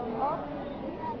Ó.